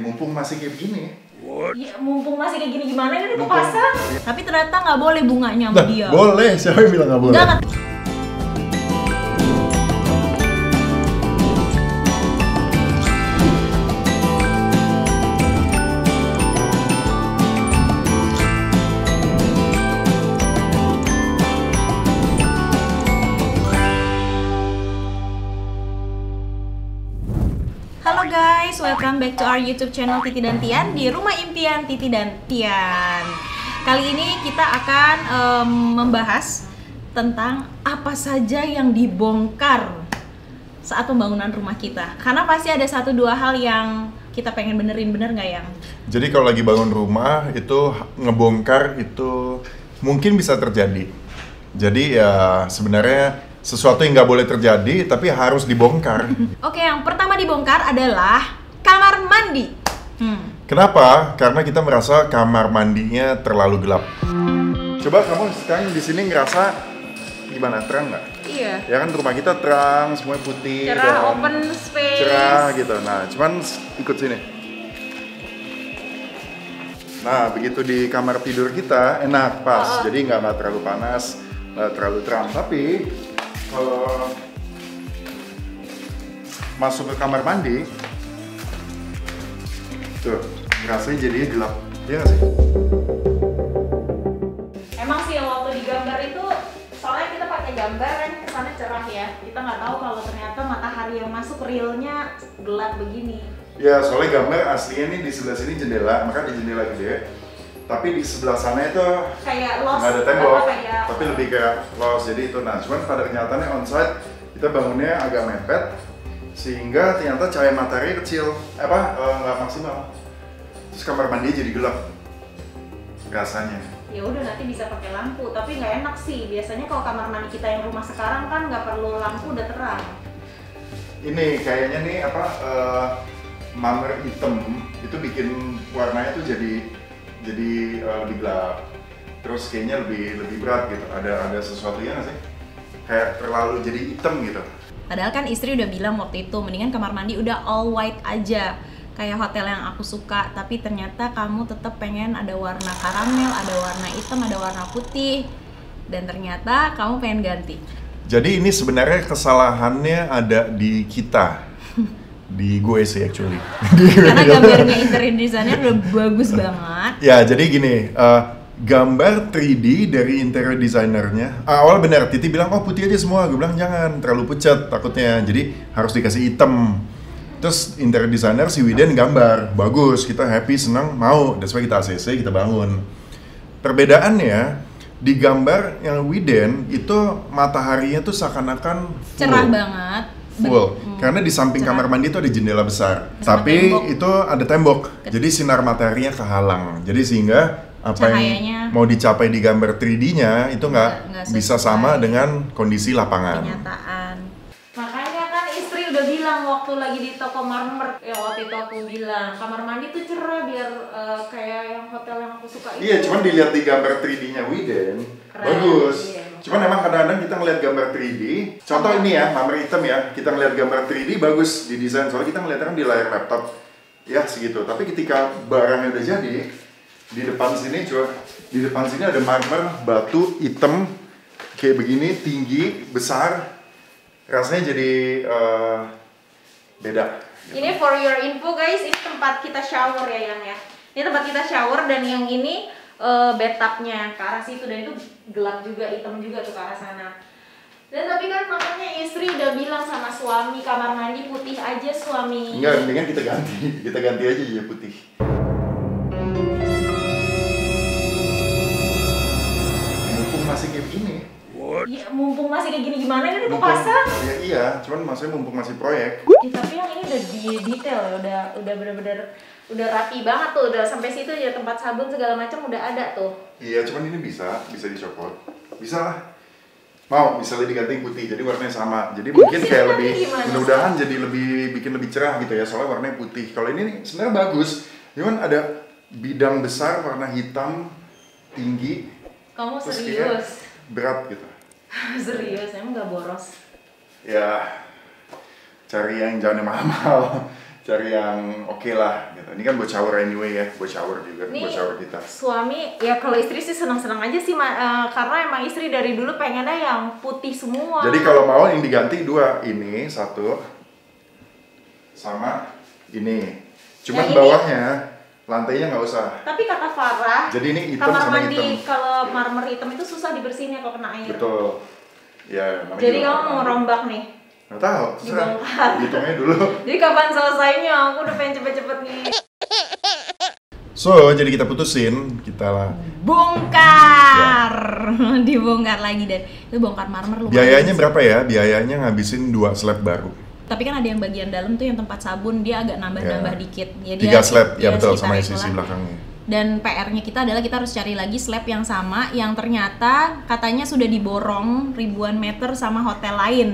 Mumpung masih kayak begini. Ya, mumpung masih kayak gini gimana kan aku pasang. Tapi ternyata nggak boleh bunganya sama Nah, dia. boleh. Siapa yang bilang nggak boleh? Enggak, welcome back to our YouTube channel Titi dan Tian di Rumah Impian Titi dan Tian. Kali ini kita akan em, membahas tentang apa saja yang dibongkar saat pembangunan rumah kita. Karena pasti ada satu dua hal yang kita pengen benerin bener nggak yang? Jadi kalau lagi bangun rumah itu ngebongkar itu mungkin bisa terjadi. Jadi ya sebenarnya sesuatu yang nggak boleh terjadi tapi harus dibongkar. Oke, yang pertama dibongkar adalah kamar mandi. Hmm. Kenapa? Karena kita merasa kamar mandinya terlalu gelap. Coba kamu sekarang di sini ngerasa gimana? Terang nggak? Iya. Ya kan rumah kita terang, semuanya putih. Cerah, dan open space. Cerah gitu. Nah, cuman ikut sini. Nah, begitu di kamar tidur kita enak pas, Oh. jadi nggak nggak terlalu panas, nggak terlalu terang. Tapi kalau masuk ke kamar mandi, tuh rasanya jadi gelap. Iya nggak sih? Emang sih waktu digambar itu soalnya kita pakai gambar kan kesannya cerah ya. Kita nggak tahu kalau ternyata matahari yang masuk realnya gelap begini. Ya, soalnya gambar aslinya nih di sebelah sini jendela, maka di jendela gede. Tapi di sebelah sana itu Kayak nggak ada tembok, kayak tapi lebih kayak lost. Jadi itu, nah cuman pada kenyataannya onsite kita bangunnya agak mepet, sehingga ternyata cahaya matahari kecil, apa eh, nggak maksimal. Terus kamar mandi jadi gelap rasanya. ya udah nanti bisa pakai lampu tapi nggak enak sih biasanya kalau kamar mandi kita yang rumah sekarang kan nggak perlu lampu udah terang Ini kayaknya nih apa eh, mamer hitam itu bikin warnanya tuh jadi jadi eh, lebih gelap. Terus kayaknya lebih lebih berat gitu. Ada ada sesuatu ya nggak sih? Kayak terlalu jadi hitam gitu. Padahal kan istri udah bilang waktu itu mendingan kamar mandi udah all white aja kayak hotel yang aku suka tapi ternyata kamu tetap pengen ada warna karamel ada warna hitam ada warna putih dan ternyata kamu pengen ganti Jadi ini sebenarnya kesalahannya ada di kita. Di gue sih actually. karena gambarnya interior designer udah bagus banget Ya, jadi gini, eh, gambar 3D dari interior designernya. ah, awal benar, Titi bilang, oh putih aja semua. Gue bilang, jangan, terlalu pucat takutnya. Jadi harus dikasih hitam. Terus interior designer si Widen gambar, bagus, kita happy, senang, mau. That's why kita ACC, kita bangun. Perbedaannya, di gambar yang Widen, itu mataharinya tuh seakan-akan cerah banget full hmm. karena di samping Cerah. kamar mandi itu ada jendela besar Sama tapi tembok. itu ada tembok jadi sinar mataharinya kehalang jadi sehingga apa Cahayanya. yang mau dicapai di gambar 3D-nya itu nggak bisa sama dengan kondisi lapangan. Kenyataan. Makanya kan istri udah bilang waktu lagi di toko marmer ya waktu itu aku bilang kamar mandi tuh cerah biar eh, kayak yang hotel yang aku suka itu. iya cuman dilihat di gambar 3D-nya Widen Keren, bagus. iya. cuman emang kadang-kadang kita ngeliat gambar 3D contoh ini ya mamer hitam ya kita ngeliat gambar 3D bagus di desain soalnya kita ngeliatnya kan di layar laptop ya segitu. Tapi ketika barangnya udah jadi di depan sini coba. Di depan sini ada marmer batu hitam kayak begini tinggi besar. Rasanya jadi eh, beda. Ini for your info guys ini tempat kita shower ya yang ya. Ini tempat kita shower dan yang ini eh, bathtubnya. Ke arah situ dan itu gelap juga hitam juga tuh ke arah sana. Dan tapi kan makanya istri udah bilang sama suami kamar mandi putih aja suami. Enggak mendingan kita ganti. Kita ganti aja jadi putih kayak gini gimana kan aku Mumpung- pasang ya iya cuman maksudnya mumpung masih proyek Ya, tapi yang ini udah di detail ya, udah udah bener-bener udah rapi banget tuh, udah sampai situ ya tempat sabun segala macam udah ada tuh. Iya, cuman ini bisa, bisa dicopot. Bisa lah. Mau, misalnya diganti putih, jadi warnanya sama. Jadi mungkin sih, kayak lebih, mudah-mudahan jadi lebih, bikin lebih cerah gitu ya, soalnya warnanya putih. Kalau ini nih, sebenarnya bagus. Cuman ada bidang besar warna hitam, tinggi, Kamu serius? berat gitu. serius, emang nggak boros? Ya, cari yang jangan yang mahal. cari yang oke lah gitu. Ini kan buat shower anyway ya, buat shower juga, Nih, buat shower kita. suami ya kalau istri sih senang-senang aja sih Ma- eh, karena emang istri dari dulu pengennya yang putih semua. Jadi kalau mau yang diganti dua, ini satu sama ini. Cuman Yang ini- bawahnya lantainya nggak usah. tapi kata Farah, Jadi ini hitam kamar sama mandi hitam. kalau marmer hitam itu susah dibersihin ya kalau kena air. Betul. Ya, namanya Jadi kamu mau rombak nih. Nggak tahu. Dibongkar. Hitungnya dulu. Jadi kapan selesainya? Aku udah pengen cepet-cepet nih. So, jadi kita putusin, kita lah. Bongkar, dibongkar lagi dan itu bongkar marmer lumayan. Biayanya berapa ya? Biayanya ngabisin dua slab baru. Tapi kan ada yang bagian dalam tuh yang tempat sabun dia agak nambah-nambah Ya. dikit. Ya, dia- Tiga slab, ya betul, sama sisi belakangnya. Dan PR-nya kita adalah kita harus cari lagi slab yang sama yang ternyata katanya sudah diborong ribuan meter sama hotel lain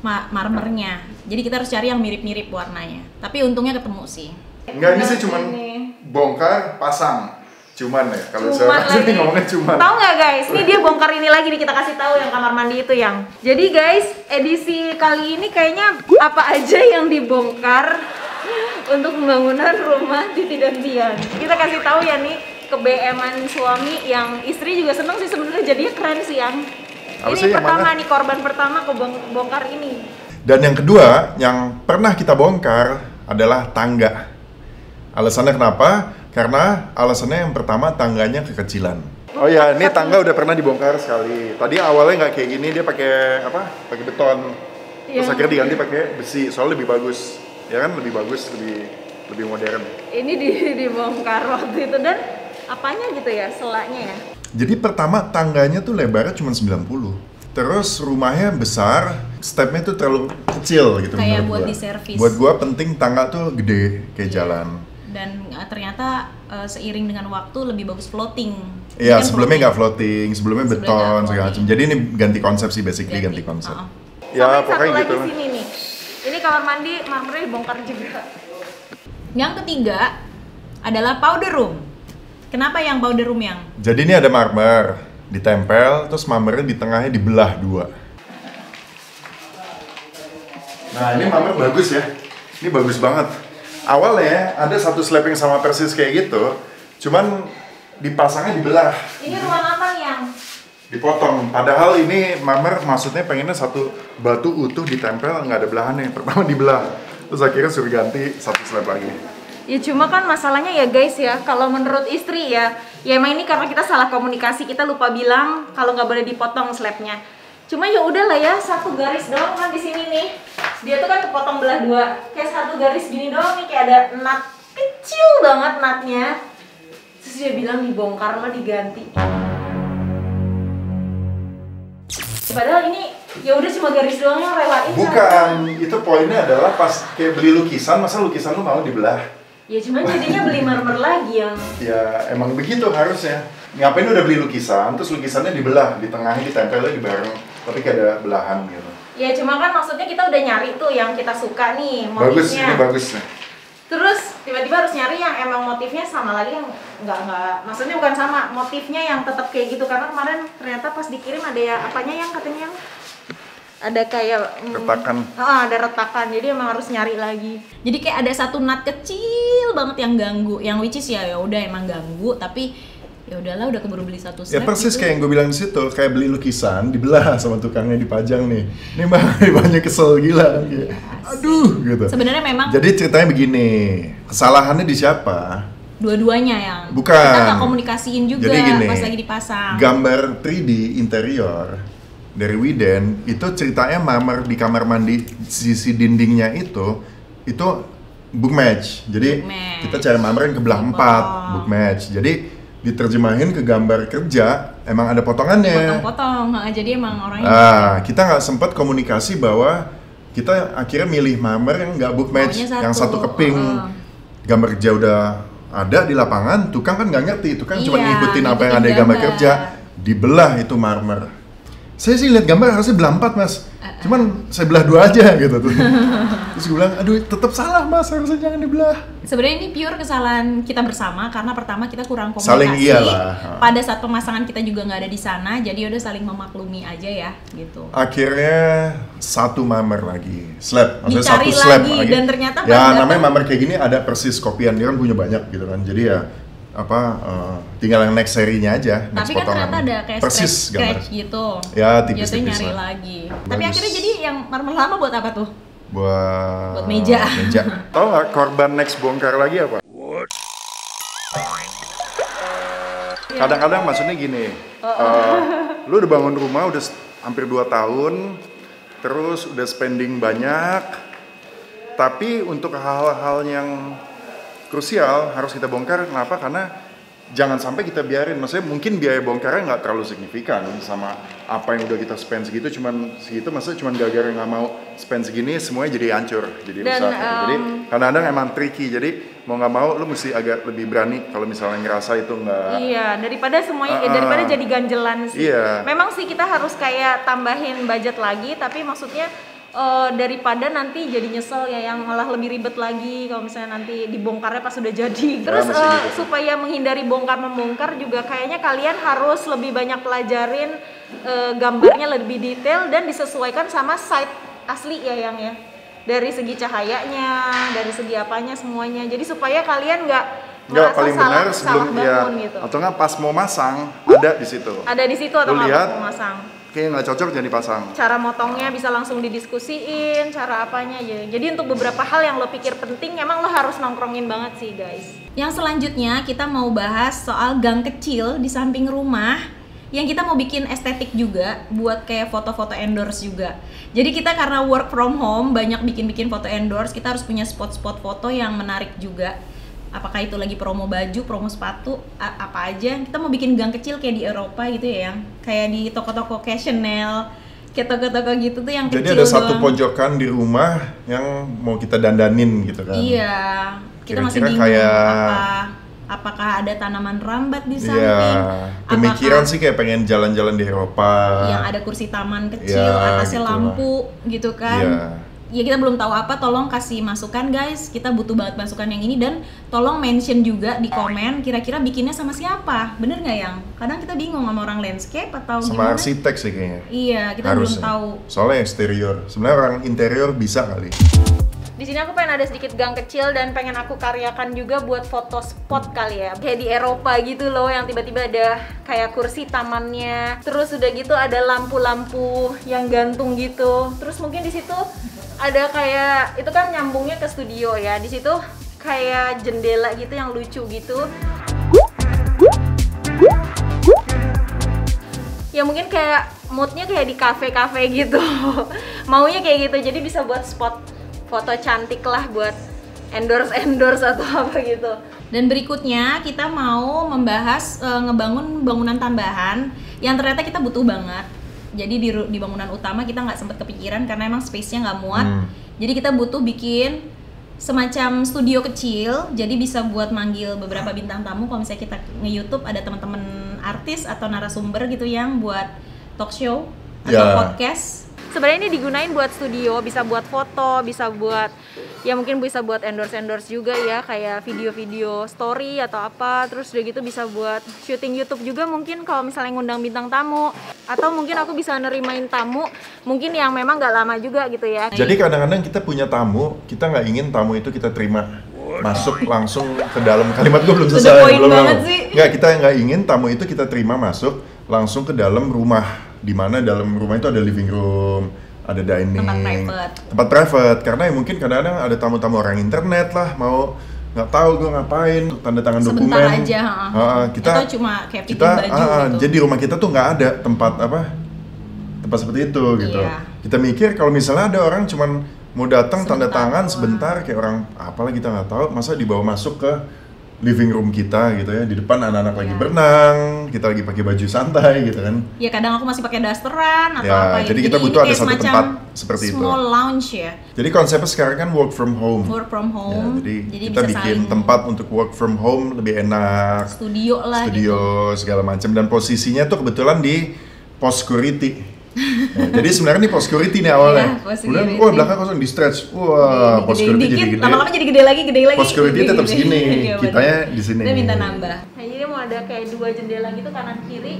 ma- marmernya. Jadi kita harus cari yang mirip-mirip warnanya. Tapi untungnya ketemu sih. Enggak, ini sih cuman Ini. bongkar, pasang. Cuman ya, kalau saya ngomongnya cuman. Tahu nggak guys? Ini dia bongkar ini lagi nih kita kasih tahu yang kamar mandi itu yang. Jadi guys, edisi kali ini kayaknya apa aja yang dibongkar untuk pembangunan rumah Titi dan Tian. Kita kasih tahu ya nih ke BM-an suami yang istri juga seneng sih sebenarnya jadinya keren sih yang. Apa ini sih, yang pertama mana? nih korban pertama kebongkar ini. Dan yang kedua, yang pernah kita bongkar adalah tangga. Alasannya kenapa? Karena alasannya yang pertama tangganya kekecilan. Oh ya, ini tangga udah pernah dibongkar sekali. Tadi awalnya nggak kayak gini, dia pakai apa? Pakai beton. Terus Iya. akhirnya diganti pakai besi, soalnya lebih bagus. Ya kan, lebih bagus, lebih lebih modern. Ini di, dibongkar waktu itu dan apanya gitu ya, selanya ya. Jadi pertama tangganya tuh lebarnya cuma 90. Terus rumahnya besar, stepnya tuh terlalu kecil gitu Kayak buat gua. di servis. Buat gua penting tangga tuh gede kayak jalan. Dan uh, ternyata uh, seiring dengan waktu lebih bagus floating. Iya, sebelumnya nggak floating. sebelumnya beton segala macam. Jadi ini ganti konsep sih basically ganti, konsep. Uh-uh. Ya, Sama yang pokoknya satu gitu lagi lah. sini nih. Ini kamar mandi marmernya dibongkar juga. Yang ketiga adalah powder room. Kenapa yang powder room yang? Jadi ini ada marmer ditempel, terus marmernya di tengahnya dibelah dua. Nah ini marmer bagus ya, ini bagus banget. Awalnya ada satu slab yang sama persis kayak gitu, cuman dipasangnya dibelah, Ini ruang apa yang? dipotong. Padahal ini marmer maksudnya pengennya satu batu utuh ditempel nggak ada belahannya. Pertama dibelah, terus akhirnya suruh ganti satu slab lagi. Ya cuma kan masalahnya ya guys ya, kalau menurut istri ya, ya emang ini karena kita salah komunikasi, kita lupa bilang kalau nggak boleh dipotong slabnya. Cuma ya udahlah ya, satu garis doang kan di sini nih. Dia tuh kan kepotong belah dua, kayak satu garis gini doang nih, kayak ada nut kecil banget nutnya. Terus dia bilang dibongkar mah diganti. Padahal ini ya udah cuma garis doang yang relain. Bukan, itu poinnya adalah pas kayak beli lukisan, masa lukisan lu mau dibelah? Ya cuma jadinya beli marmer lagi yang Ya emang begitu harusnya. Ngapain udah beli lukisan, terus lukisannya dibelah, di tengahnya ditempelnya di bareng, tapi kayak ada belahan gitu. Ya cuma kan maksudnya kita udah nyari tuh yang kita suka nih Bagus, motifnya. ini bagus nih. Terus tiba-tiba harus nyari yang emang motifnya sama lagi yang nggak nggak maksudnya bukan sama motifnya yang tetap kayak gitu karena kemarin ternyata pas dikirim ada ya apanya yang katanya yang ada kayak mm, Retakan. Ah, ada retakan jadi emang harus nyari lagi jadi kayak ada satu nut kecil banget yang ganggu yang which is ya ya udah emang ganggu tapi ya udahlah udah keburu beli satu Ya set persis gitu. kayak yang gue bilang di situ, kayak beli lukisan, dibelah sama tukangnya dipajang nih. Ini mah banyak kesel gila. Kayak, aduh gitu. sebenarnya memang Jadi ceritanya begini, kesalahannya di siapa? dua-duanya yang Bukan. kita nggak komunikasiin juga Jadi gini, pas lagi dipasang Gambar 3D interior dari Widen itu ceritanya marmer di kamar mandi sisi dindingnya itu itu book match. Jadi Book match. kita cari marmer yang ke belah Dipotong. empat book match. Jadi diterjemahin ke gambar kerja emang ada potongannya. potong-potong Nah, jadi emang orangnya Ah, kita nggak sempat komunikasi bahwa kita akhirnya milih marmer yang nggak book match, Maunya yang satu, satu keping. heeh. Gambar kerja udah ada di lapangan, tukang kan nggak ngerti, tukang cuma Iya, ngikutin apa yang ada di gambar. kerja, dibelah itu marmer. Saya sih lihat gambar harusnya belah empat mas. Cuman saya belah dua aja gitu. Tuh terus gue bilang aduh tetap salah mas. Harusnya jangan dibelah. Sebenarnya ini pure kesalahan kita bersama karena pertama kita kurang komunikasi. Saling iyalah. Pada saat pemasangan kita juga nggak ada di sana, jadi udah saling memaklumi aja ya gitu. akhirnya satu mamer lagi. Slab maksudnya Dicari satu slab lagi, dan ternyata ya namanya mamer kayak gini ada persis kopian dia kan punya banyak gitu kan. Jadi ya apa eh, tinggal yang next serinya aja next Tapi kan potongan. ternyata ada kayak persis scratch, gambar scratch gitu. Ya, tipis-tipis Jatuhnya nyari lah. lagi. Tapi Bagus. akhirnya jadi yang marmer lama buat apa tuh? buat Buat meja. meja tau nggak korban next bongkar lagi apa Iya. kadang-kadang maksudnya gini eh, lu udah bangun rumah udah hampir 2 tahun terus udah spending banyak tapi untuk hal-hal yang krusial harus kita bongkar kenapa karena jangan sampai kita biarin maksudnya mungkin biaya bongkarnya nggak terlalu signifikan sama apa yang udah kita spend segitu cuman segitu maksudnya cuman gara-gara nggak mau spend segini semuanya jadi hancur jadi Dan, rusak gitu. jadi em, kadang-kadang emang tricky jadi mau nggak mau lu mesti agak lebih berani kalau misalnya ngerasa itu nggak Iya, daripada semuanya ah. daripada jadi ganjelan sih. Iya. Memang sih kita harus kayak tambahin budget lagi, tapi maksudnya eh, daripada nanti jadi nyesel ya yang malah lebih ribet lagi kalau misalnya nanti dibongkarnya pas sudah jadi. Terus mesti eh, gitu. supaya menghindari bongkar membongkar juga kayaknya kalian harus lebih banyak pelajarin eh, gambarnya lebih detail dan disesuaikan sama site asli ya yang ya. Dari segi cahayanya, dari segi apanya semuanya. Jadi supaya kalian nggak nggak ngerasa paling salah- benar sebelum salah ya bangun gitu atau nggak pas mau masang ada di situ ada di situ atau lihat. pas mau masang kayak nggak cocok jadi pasang. Cara motongnya bisa langsung didiskusiin cara apanya aja jadi untuk beberapa hal yang lo pikir penting emang lo harus nongkrongin banget sih guys. Yang selanjutnya kita mau bahas soal gang kecil di samping rumah. Yang kita mau bikin estetik juga buat kayak foto-foto endorse juga. Jadi kita karena work from home banyak bikin-bikin foto endorse kita harus punya spot-spot foto yang menarik juga apakah itu lagi promo baju, promo sepatu, apa aja. Kita mau bikin gang kecil kayak di Eropa gitu ya, yang kayak di toko-toko kayak Chanel, kayak toko-toko gitu tuh yang jadi kecil ada satu doang. pojokan di rumah yang mau kita dandanin gitu kan Iya, kita masih Kira-kira bingung kayak- apa apakah ada tanaman rambat di Iya, samping, pemikiran apakah sih kayak pengen jalan-jalan di Eropa. yang ada kursi taman kecil, Iya, atasnya gitu lah. lampu gitu kan. Iya. Ya kita belum tahu apa, tolong kasih masukan guys. Kita butuh banget masukan yang ini dan tolong mention juga di komen kira-kira bikinnya sama siapa. Bener nggak yang? Kadang kita bingung sama orang landscape atau Sama gimana. arsitek sih kayaknya. Iya, kita belum Harusnya. tahu. Soalnya eksterior. Sebenarnya orang interior bisa kali. Di sini aku pengen ada sedikit gang kecil dan pengen aku karyakan juga buat foto spot kali ya. Kayak di Eropa gitu loh yang tiba-tiba ada kayak kursi tamannya. Terus udah gitu ada lampu-lampu yang gantung gitu. Terus mungkin di situ ada kayak itu kan nyambungnya ke studio ya. Di situ kayak jendela gitu yang lucu gitu. ya mungkin kayak moodnya kayak di kafe-kafe gitu maunya kayak gitu jadi bisa buat spot foto cantik lah buat endorse endorse atau apa gitu dan berikutnya kita mau membahas eh, ngebangun bangunan tambahan yang ternyata kita butuh banget jadi di, di bangunan utama kita nggak sempat kepikiran karena emang space-nya nggak muat Hmm. jadi kita butuh bikin semacam studio kecil jadi bisa buat manggil beberapa bintang tamu kalau misalnya kita nge-youtube ada teman-teman artis atau narasumber gitu yang buat talk show atau Ya. podcast sebenarnya ini digunain buat studio bisa buat foto bisa buat ya mungkin bisa buat endorse endorse juga ya kayak video-video story atau apa. Terus udah gitu bisa buat syuting YouTube juga mungkin kalau misalnya ngundang bintang tamu. Atau mungkin aku bisa nerimain tamu mungkin yang memang gak lama juga gitu ya. Jadi kadang-kadang kita punya tamu, kita nggak ingin tamu itu kita terima. Masuk langsung ke dalam kalimat gue belum selesai belum banget sih. nggak kita nggak ingin tamu itu kita terima masuk langsung ke dalam rumah. Di mana dalam rumah itu ada living room ada dining Tempat private. tempat private karena ya mungkin kadang-kadang ada tamu-tamu orang internet lah mau nggak tahu gue ngapain tanda tangan Sebentar dokumen aja, ha. Ha, kita Atau cuma kayak kita baju ah, gitu. jadi rumah kita tuh nggak ada tempat apa tempat seperti itu gitu Iya. kita mikir kalau misalnya ada orang cuman mau datang tanda tangan sebentar kayak orang apalah kita nggak tahu masa dibawa masuk ke living room kita gitu ya di depan anak-anak lagi Iya. berenang kita lagi pakai baju santai gitu kan. Ya kadang aku masih pakai dasteran atau Ya, apa jadi gitu. kita butuh ada satu tempat seperti itu. small lounge ya. Jadi konsepnya sekarang kan work from home. Work from Ya, home. jadi, kita bisa bikin saling tempat untuk work from home lebih enak. Studio lah studio gitu. segala macam. Dan posisinya tuh kebetulan di pos security Nah, jadi sebenarnya ini post security nih awalnya. Post Kemudian, wah belakang kosong di stretch. Wah, post security jadi gede. lama-lama jadi gede lagi, gede lagi. Post security gede, tetap gede. segini, Iya, kitanya di sini. Kita minta nambah. Nah, jadi mau ada kayak dua jendela gitu kanan kiri.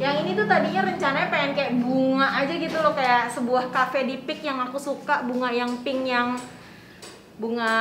Yang ini tuh tadinya rencananya pengen kayak bunga aja gitu loh kayak sebuah cafe di pink yang aku suka bunga yang pink yang bunga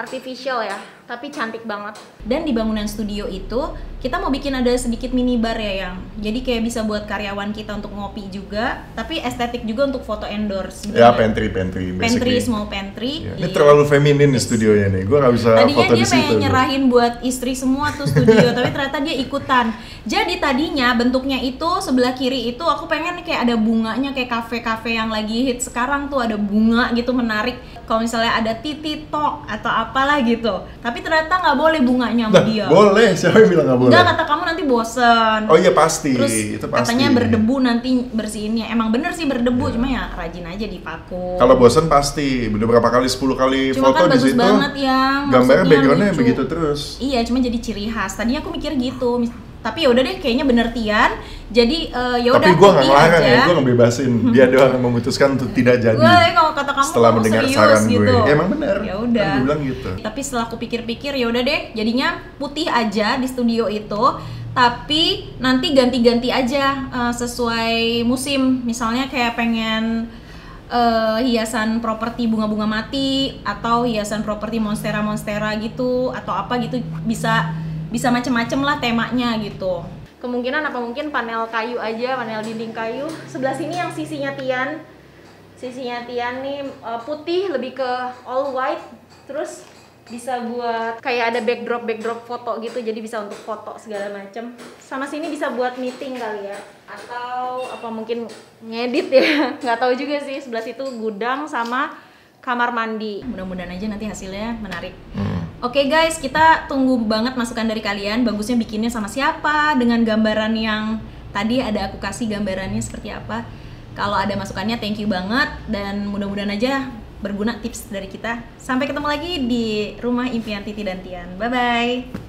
artificial ya tapi cantik banget dan di bangunan studio itu kita mau bikin ada sedikit mini bar ya yang jadi kayak bisa buat karyawan kita untuk ngopi juga tapi estetik juga untuk foto endorse Ya pantry, pantry, pantry basically. small pantry Iya. Ini Iya. terlalu feminin nih studionya nih. Gue nggak bisa Tadinya foto dia di situ. pengen nyerahin buat istri semua tuh studio, tapi ternyata dia ikutan. Jadi tadinya bentuknya itu sebelah kiri itu aku pengen kayak ada bunganya kayak kafe-kafe yang lagi hit sekarang tuh ada bunga gitu menarik. Kalau misalnya ada titi tok atau apalah gitu. Tapi ternyata nggak boleh bunganya sama Nah, dia. boleh. Siapa yang bilang nggak boleh? Enggak kata kamu nanti bosen. Oh iya pasti. Terus itu pasti. katanya berdebu nanti bersihinnya. Emang bener sih berdebu, cuma ya rajin aja dipaku. Kalau bosen pasti. Udah berapa kali 10 kali Cuma foto kan di bagus situ. banget ya. Gambarnya backgroundnya lucu. begitu terus. Iya, cuma jadi ciri khas. Tadinya aku mikir gitu. Mis- Tapi ya udah deh, kayaknya bener Tian. Jadi eh, ya udah Tapi gue nggak ngelarang ya, gue ngebebasin. Dia doang yang memutuskan untuk tidak jadi. Gue kalau kata kamu Setelah kamu mendengar serius saran gitu. gue. Ya, emang bener. Ya udah. Kan bilang gitu. Tapi setelah aku pikir-pikir ya udah deh, jadinya putih aja di studio itu. Tapi nanti ganti-ganti aja eh, sesuai musim. Misalnya kayak pengen eh, hiasan properti bunga-bunga mati atau hiasan properti monstera monstera gitu atau apa gitu bisa bisa macem-macem lah temanya gitu. Kemungkinan apa mungkin panel kayu aja panel dinding kayu. Sebelah sini yang sisinya Tian. Sisinya Tian nih eh, putih lebih ke all white. Terus bisa buat kayak ada backdrop backdrop foto gitu jadi bisa untuk foto segala macem. Sama sini bisa buat meeting kali ya. Atau apa mungkin ngedit ya nggak tahu juga sih. Sebelah situ gudang sama kamar mandi. Mudah-mudahan aja nanti hasilnya menarik Oke guys, kita tunggu banget masukan dari kalian. Bagusnya bikinnya sama siapa, dengan gambaran yang tadi ada aku kasih gambarannya seperti apa. Kalau ada masukannya, thank you banget dan mudah-mudahan aja berguna tips dari kita. Sampai ketemu lagi di rumah impian Titi dan Tian. Bye bye.